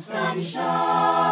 sunshine.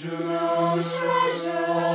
treasure, treasure.